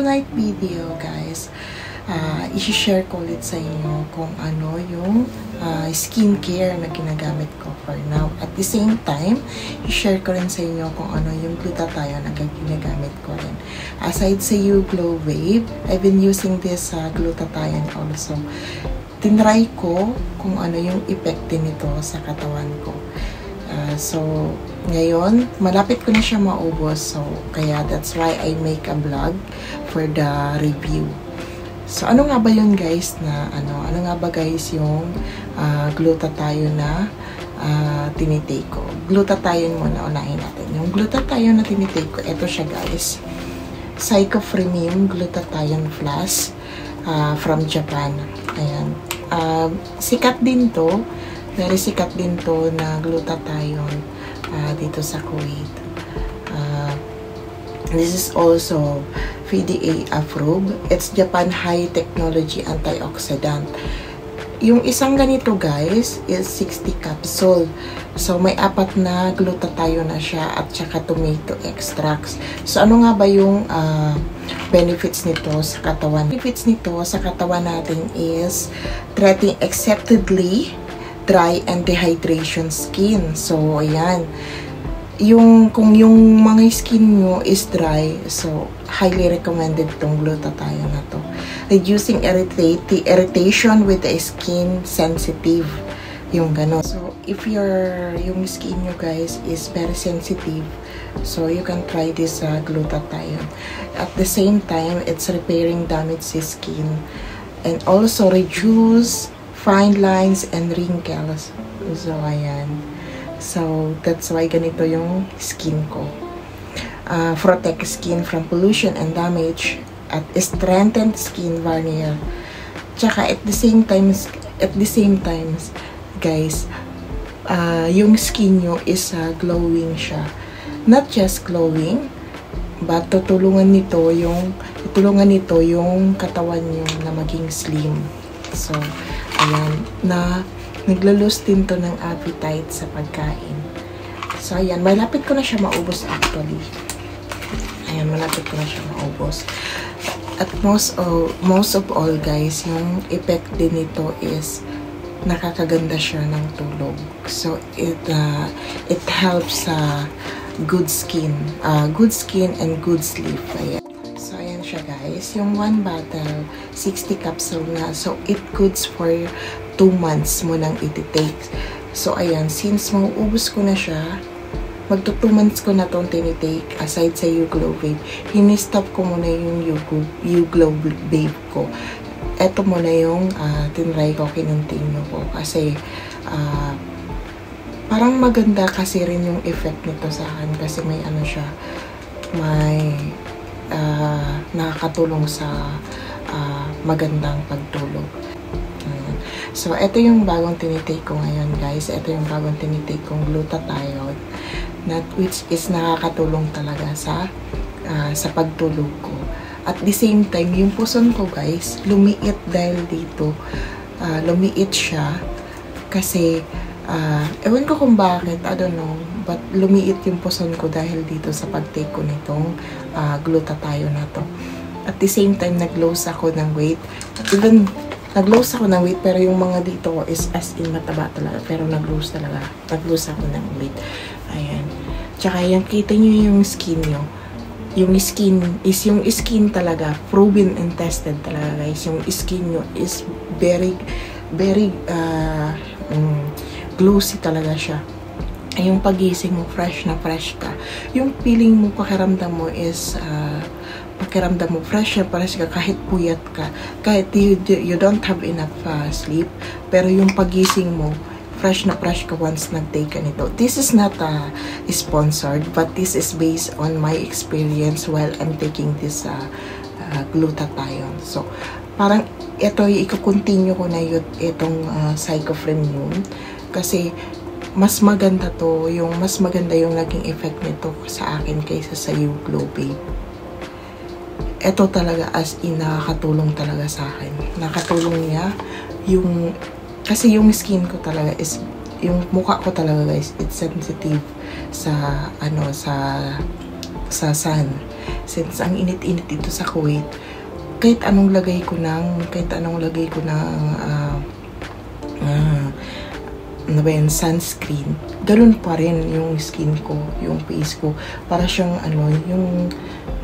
tonight video, guys, uh, isi-share ko ulit sa inyo kung ano yung uh, skincare na ginagamit ko for now. At the same time, i-share ko rin sa inyo kung ano yung glutathione na ginagamit ko rin. Aside sa You Glow Wave, I've been using this uh, glutathione also. Tinry ko kung ano yung epekte nito sa katawan ko. Uh, so, ngayon, malapit ko na siya maubos. So, kaya that's why I make a vlog for the review. So, ano nga ba yun guys na, ano, ano nga ba guys yung uh, glutathione na uh, tinitake ko? Glutathione muna, unahin natin. Yung glutathione na tinitake ko, ito siya guys. Psychofrenium Glutathione Plus uh, from Japan. Ayan. Uh, sikat din to Very sikat din to na glutathione uh, dito sa Kuwait. Uh, this is also FDA approved. It's Japan High Technology Antioxidant. Yung isang ganito guys is 60 capsule. So may apat na glutathione na siya at saka tomato extracts. So ano nga ba yung uh, benefits nito sa katawan? Benefits nito sa katawan natin is treating acceptedly dry and dehydration skin. So, ayan. Yung, kung yung mga skin nyo is dry, so, highly recommended tong glutathione na to. Reducing irritate, irritation with the skin sensitive. Yung gano'n. So, if your, yung skin nyo guys is very sensitive, so you can try this uh, glutathione. At the same time, it's repairing damaged skin and also reduce fine lines and wrinkles. So, ayan. So, that's why ganito yung skin ko. Uh, protect skin from pollution and damage at strengthened skin barrier. Tsaka at the same time, at the same time, guys, uh, yung skin nyo is uh, glowing siya. Not just glowing, but tutulungan nito yung tutulungan nito yung katawan nyo na maging slim. So, Ayan, na naglalose din to ng appetite sa pagkain. So, ayan, malapit ko na siya maubos actually. Ayan, malapit ko na siya maubos. At most of, most of all guys, yung effect din nito is nakakaganda siya ng tulog. So, it, uh, it helps sa uh, good skin. Uh, good skin and good sleep. Ayan guys. Yung one bottle, 60 capsule na. So, it goods for 2 months mo nang iti-take. So, ayan, since mauubos ko na siya, magto 2 months ko na itong tinitake aside sa U-Glow Babe. Hinistop ko muna yung U-Glow Babe ko. Ito muna yung uh, tinry ko, kinuntinyo ko. Kasi, uh, parang maganda kasi rin yung effect nito sa akin kasi may ano siya, may uh, nakakatulong sa uh, magandang pagtulog. So, ito yung bagong tinitake ko ngayon, guys. Ito yung bagong tinitake kong glutathione na which is nakakatulong talaga sa uh, sa pagtulog ko. At the same time, yung puson ko, guys, lumiit dahil dito. Uh, lumiit siya kasi uh, ewan ko kung bakit, I don't know, but lumiit yung puson ko dahil dito sa pagtake ko nitong uh, glutathione na to. At the same time, nag-lose ako ng weight. Even, nag-lose ako ng weight, pero yung mga dito is as in mataba talaga. Pero nag-lose talaga. Nag-lose ako ng weight. Ayan. Tsaka yung kita nyo yung skin nyo. Yung skin is yung skin talaga, proven and tested talaga guys. Yung skin nyo is very, very, uh, um, glossy talaga siya yung pagising mo, fresh na fresh ka. Yung feeling mo, pakiramdam mo is, uh, pakiramdam mo, fresh na fresh ka kahit puyat ka. Kahit you, you don't have enough uh, sleep, pero yung pagising mo, fresh na fresh ka once nag-take nito. This is not uh, sponsored, but this is based on my experience while I'm taking this uh, uh, glutathione. So, parang ito, i-continue ko na yun, itong uh, psychofrenium kasi mas maganda to, yung mas maganda yung naging effect nito sa akin kaysa sa yung Glow Babe. Ito talaga as in nakakatulong talaga sa akin. Nakatulong niya yung kasi yung skin ko talaga is yung mukha ko talaga guys, it's sensitive sa ano sa sa sun. Since ang init-init dito sa Kuwait, kahit anong lagay ko ng, kahit anong lagay ko ng, uh, uh, ano ba yun, sunscreen, ganun pa rin yung skin ko, yung face ko. Para siyang, ano, yung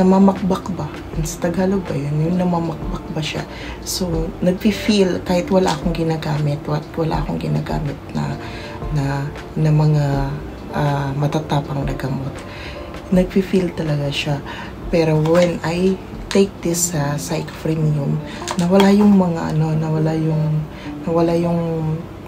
namamakbak ba? Sa Tagalog ba yun? Yung namamakbak ba siya? So, nagpi-feel kahit wala akong ginagamit, wala akong ginagamit na, na, na mga uh, matatapang na gamot. Nagpi-feel talaga siya. Pero when I take this uh, Psych Premium, nawala yung mga ano, nawala yung, nawala yung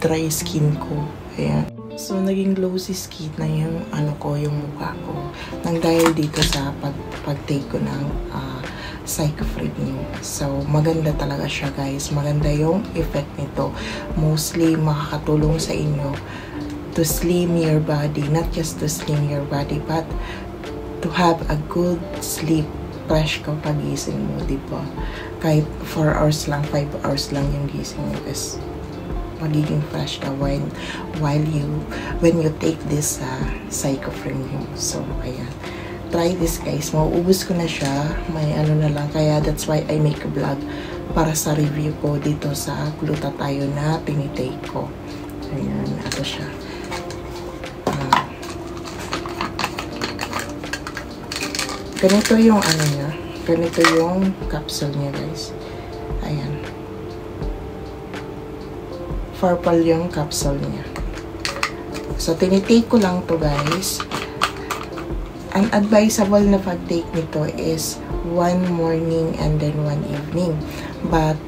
dry skin ko. Ayan. So, naging glossy skin na yung ano ko, yung mukha ko. Nang dahil dito sa pag, pag-take ko ng uh, Psychofreemium. So, maganda talaga siya guys. Maganda yung effect nito. Mostly, makakatulong sa inyo to slim your body. Not just to slim your body, but to have a good sleep fresh ka pagising mo, di ba? Kahit 4 hours lang, 5 hours lang yung gising mo is magiging fresh ka when, while you, when you take this uh, Psychofrenium. So, ayan. Try this guys. Mauubos ko na siya. May ano na lang. Kaya that's why I make a vlog para sa review ko dito sa glutathione na tinitake ko. Ayan. Ito siya. Uh, ganito yung ano niya. Ganito yung capsule niya guys. Ayan purple yung capsule niya. So, tinitake ko lang to guys. Ang advisable na pag-take nito is one morning and then one evening. But,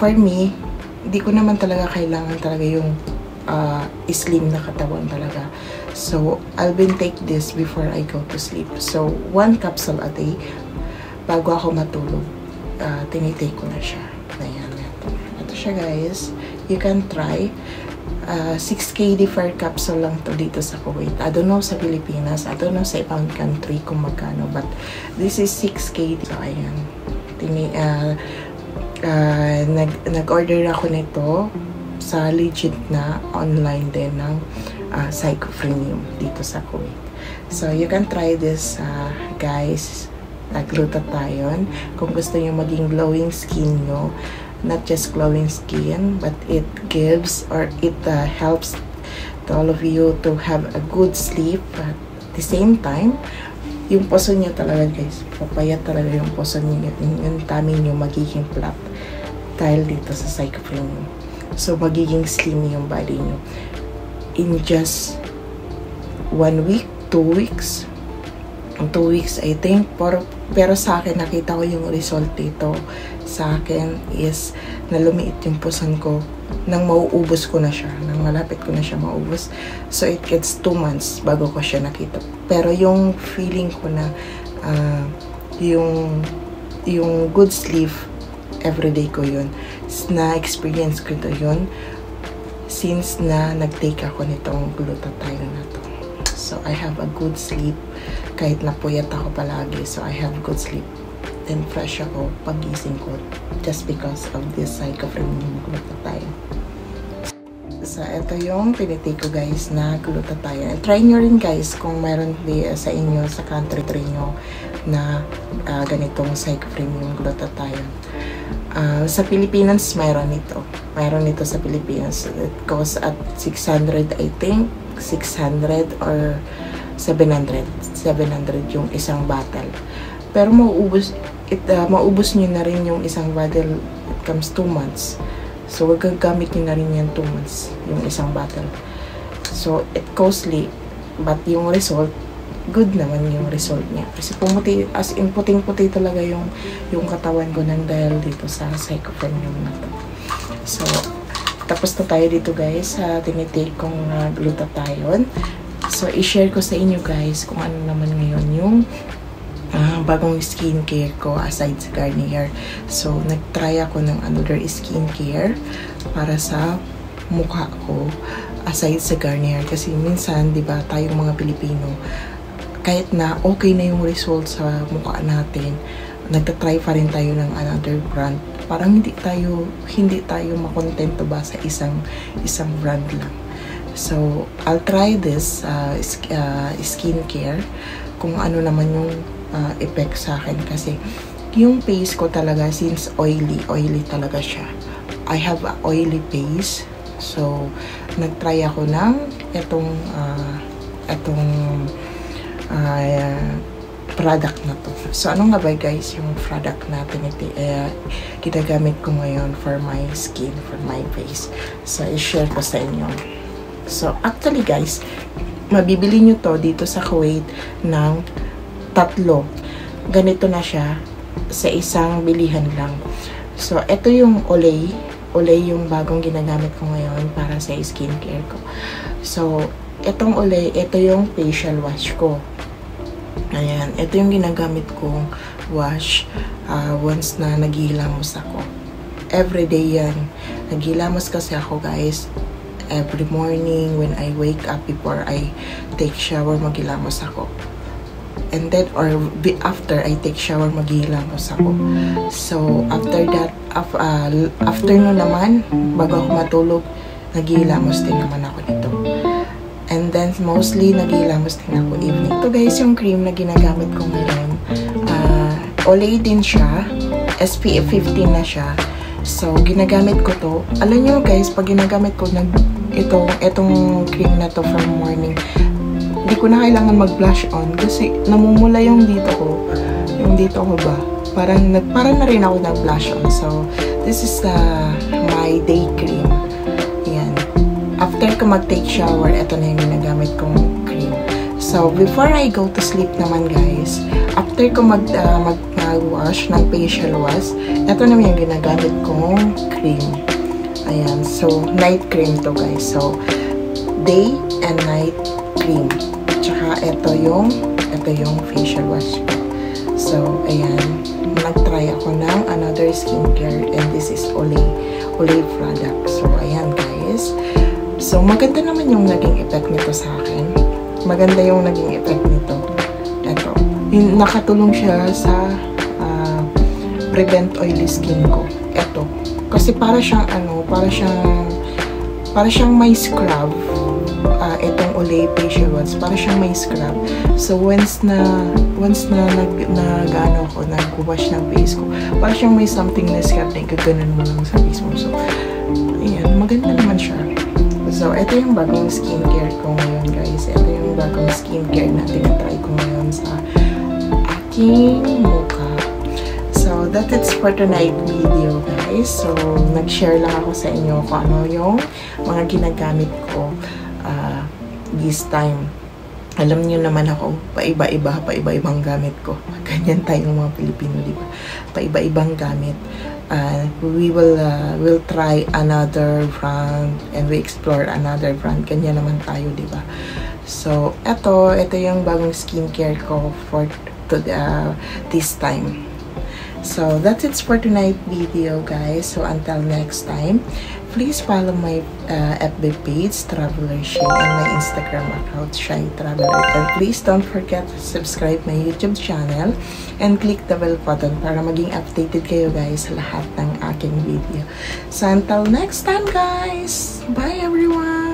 for me, hindi ko naman talaga kailangan talaga yung uh, slim na katawan talaga. So, I'll been take this before I go to sleep. So, one capsule a day bago ako matulog. Uh, tinitake ko na siya. Ayan, ito. Ito siya guys you can try. Uh, 6KD per capsule lang to dito sa Kuwait. I don't know sa Pilipinas. I don't know sa ibang country kung magkano. But this is 6KD. So, ayan. Tini, uh, uh, nag, nag-order ako nito sa legit na online din ng uh, Psychofrenium dito sa Kuwait. So, you can try this, uh, guys. Nag-glutathione. Kung gusto niyo maging glowing skin nyo, not just glowing skin but it gives or it uh, helps to all of you to have a good sleep. At the same time yung poso niyo talaga guys papayat talaga yung poso niyo yung, tummy niyo magiging flat dahil dito sa psychophrenia so magiging slim yung body niyo. In just one week two weeks two weeks I think. Pero, pero sa akin nakita ko yung result dito sa akin is na lumiit yung puson ko nang mauubos ko na siya, nang malapit ko na siya maubos. So, it gets 2 months bago ko siya nakita. Pero yung feeling ko na uh, yung yung good sleep everyday ko yun. Na-experience ko to yun since na nag-take ako nitong glutathione na to. So, I have a good sleep kahit napuyat ako palagi. So, I have good sleep then fresh ako pagising ko just because of this psychophrenia glutathione. So, ito yung tinitake ko guys na glutathione. Try nyo rin guys kung meron di sa inyo, sa country try nyo na uh, ganitong psychophrenium glutathione. Uh, sa Pilipinas, mayroon ito. Mayroon ito sa Pilipinas. It goes at 600, I think. 600 or 700. 700 yung isang bottle. Pero mauubos, it, uh, maubos nyo na rin yung isang bottle. It comes 2 months. So, wag gagamit nyo na rin yan 2 months, yung isang bottle. So, it costly, but yung result, good naman yung result niya. Kasi pumuti, as in puting-puti talaga yung, yung katawan ko nang dahil dito sa psychophrenium na to. So, tapos na tayo dito guys sa tinitake kong uh, glutathione. So, i-share ko sa inyo guys kung ano naman ngayon yung uh, bagong skincare ko aside sa Garnier. So, nag-try ako ng another skincare para sa mukha ko aside sa Garnier. Kasi minsan, di ba, tayong mga Pilipino, kahit na okay na yung result sa mukha natin, nagta-try pa rin tayo ng another brand. Parang hindi tayo, hindi tayo makontento ba sa isang, isang brand lang. So, I'll try this uh, sk- uh, skincare kung ano naman yung uh, effect sa akin kasi yung face ko talaga since oily, oily talaga siya. I have a oily face. So, nagtry ako ng itong uh, itong uh, product na to. So, ano nga ba guys yung product natin ito, uh, ginagamit ko ngayon for my skin, for my face. So, i-share ko sa inyo. So, actually guys, mabibili nyo to dito sa Kuwait ng tatlo. Ganito na siya sa isang bilihan lang. So, ito yung Olay. Olay yung bagong ginagamit ko ngayon para sa skincare ko. So, itong Olay, ito yung facial wash ko. Ayan, ito yung ginagamit kong wash uh, once na naghihilamos ako. Everyday yan. Naghihilamos kasi ako guys. Every morning when I wake up before I take shower, maghilamos ako. And then, or be, after I take shower, maghihilamos ako. So, after that, af, uh, afternoon naman, bago ako matulog, naghihilamos din naman ako nito. And then, mostly, naghihilamos din ako evening. Ito guys, yung cream na ginagamit ko ngayon. Uh, Olay din siya. SPF 15 na siya. So, ginagamit ko to. Alam nyo guys, pag ginagamit ko nag, ito, itong cream na to for morning, hindi ko na kailangan mag-blush on kasi namumula yung dito ko. Yung dito ko ba? Parang, parang na rin ako nag-blush on. So, this is uh, my day cream. Yan. After ko mag-take shower, ito na yung ginagamit kong cream. So, before I go to sleep naman guys, after ko mag, uh, mag, mag-wash ng facial wash, ito naman yung ginagamit kong cream. Ayan. So, night cream to guys. So, day and night cream. Tsaka ito yung, ito yung facial wash ko. So, ayan. Nag-try ako ng another skincare and this is Olay. Olay product. So, ayan guys. So, maganda naman yung naging effect nito sa akin. Maganda yung naging effect nito. Ito. Nakatulong siya sa uh, prevent oily skin ko. Ito. Kasi para siyang ano, para siyang para siyang may scrub itong Olay facial wash para siyang may scrub so once na once na nag nag ano ko nag-wash ng face ko para siyang may something na scrub na gaganon mo lang sa face mo. So ayan maganda naman siya. So ito yung bagong skincare ko ngayon guys. Ito yung bagong skincare na tinatry ko ngayon sa aking mukha. So, that is for tonight video, guys. So, nag-share lang ako sa inyo kung ano yung mga ginagamit ko this time. Alam niyo naman ako, paiba-iba, paiba-ibang gamit ko. Ganyan tayong mga Pilipino, di ba? Paiba-ibang gamit. Uh, we will uh, will try another brand and we explore another brand. Ganyan naman tayo, di ba? So, eto, ito yung bagong skincare ko for to the, uh, this time. So, that's it for tonight video, guys. So, until next time, please follow my uh, FB page, Traveler Shay, and my Instagram account, Shy Traveler. And please don't forget to subscribe my YouTube channel and click the bell button para maging updated kayo, guys, sa lahat ng aking video. So, until next time, guys! Bye, everyone!